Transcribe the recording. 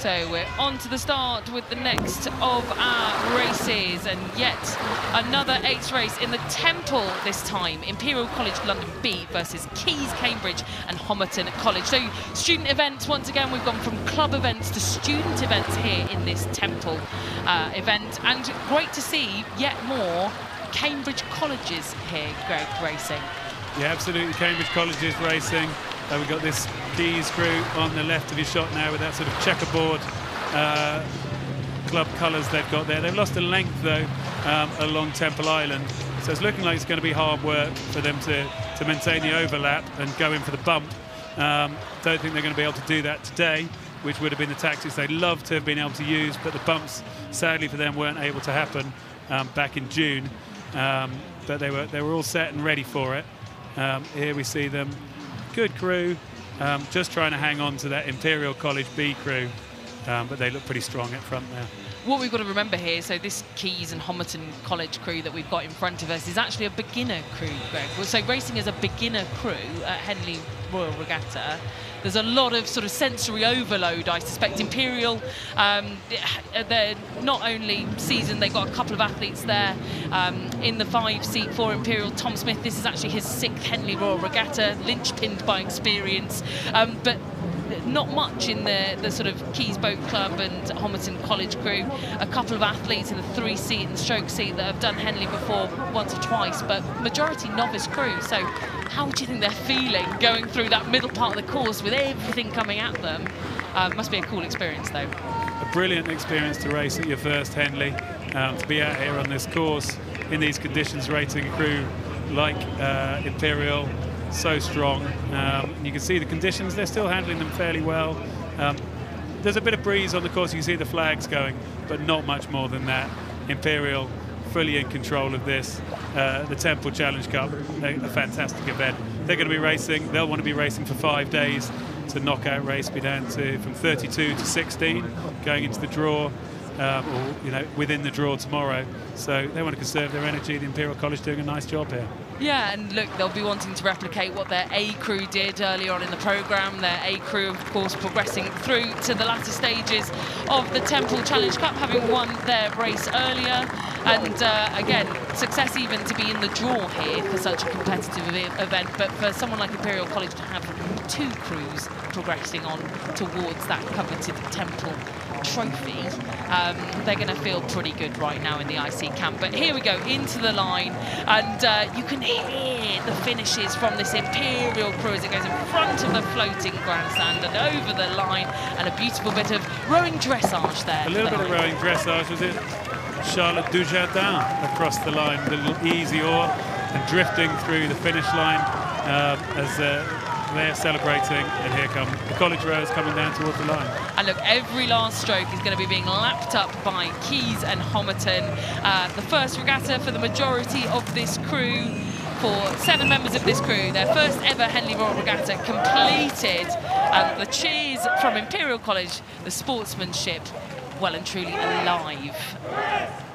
So we're on to the start with the next of our races and yet another eighth race in the Temple this time. Imperial College London B versus Caius Cambridge and Homerton College. So student events, once again, we've gone from club events to student events here in this Temple uh, event. And great to see yet more Cambridge colleges here, Greg, racing. Yeah, absolutely. Cambridge colleges racing. Uh, we've got this Caius crew on the left of your shot now with that sort of checkerboard uh, club colours they've got there. They've lost a length, though, um, along Temple Island. So it's looking like it's going to be hard work for them to, to maintain the overlap and go in for the bump. Um, don't think they're going to be able to do that today, which would have been the tactics they'd love to have been able to use, but the bumps, sadly for them, weren't able to happen um, back in June. Um, but they were, they were all set and ready for it. Um, here we see them good crew, um, just trying to hang on to that Imperial College B crew, um, but they look pretty strong at front there. What we've got to remember here, so this Caius and Homerton College crew that we've got in front of us is actually a beginner crew, Greg. So racing as a beginner crew at Henley Royal Regatta there's a lot of sort of sensory overload, I suspect. Imperial, um, they're not only seasoned, they've got a couple of athletes there um, in the five seat for Imperial. Tom Smith, this is actually his sixth Henley Royal Regatta, linchpinned by experience. Um, but not much in the, the sort of Caius Boat Club and Homerton College crew. A couple of athletes in the three seat and stroke seat that have done Henley before once or twice, but majority novice crew. So how do you think they're feeling going through that middle part of the course with everything coming at them? Uh, must be a cool experience though. A brilliant experience to race at your first Henley, um, to be out here on this course in these conditions, rating a crew like uh, Imperial, so strong. Um, you can see the conditions, they're still handling them fairly well. Um, there's a bit of breeze on the course, you can see the flags going, but not much more than that. Imperial fully in control of this. Uh, the Temple Challenge Cup, a, a fantastic event. They're going to be racing, they'll want to be racing for five days to knockout race, be down to from 32 to 16, going into the draw um, or you know within the draw tomorrow. So they want to conserve their energy. The Imperial College doing a nice job here. Yeah, and look, they'll be wanting to replicate what their A crew did earlier on in the programme. Their A crew, of course, progressing through to the latter stages of the Temple Challenge Cup, having won their race earlier. And uh, again, success even to be in the draw here for such a competitive event. But for someone like Imperial College to have two crews progressing on towards that coveted Temple trophy, um, they're going to feel pretty good right now in the IC camp. But here we go into the line, and uh, you can hear the finishes from this Imperial crew as it goes in front of the floating grandstand and over the line, and a beautiful bit of rowing dressage there. A little bit of rowing dressage, was it? Charlotte Dujardin across the line, the little easy oar, and drifting through the finish line uh, as uh, they're celebrating, and here come the college rowers coming down towards the line. And look, every last stroke is going to be being lapped up by Caius and Homerton. Uh, the first regatta for the majority of this crew for seven members of this crew. Their first ever Henley Royal Regatta completed. The cheers from Imperial College, the sportsmanship well and truly alive.